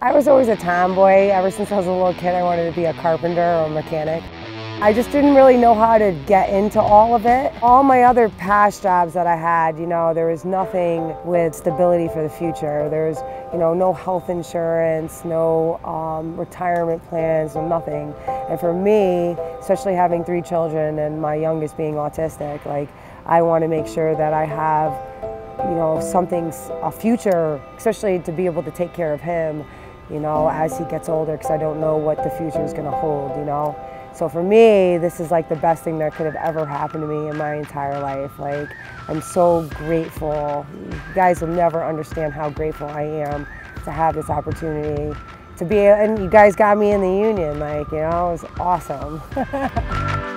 I was always a tomboy. Ever since I was a little kid, I wanted to be a carpenter or a mechanic. I just didn't really know how to get into all of it. All my other past jobs that I had, you know, there was nothing with stability for the future. There's, you know, no health insurance, no um, retirement plans, no nothing. And for me, especially having three children and my youngest being autistic, like I want to make sure that I have, you know, something, a future, especially to be able to take care of him, you know, as he gets older, because I don't know what the future is going to hold, you know. So for me, this is like the best thing that could have ever happened to me in my entire life. Like, I'm so grateful. You guys will never understand how grateful I am to have this opportunity to be, and you guys got me in the union. Like, you know, it was awesome.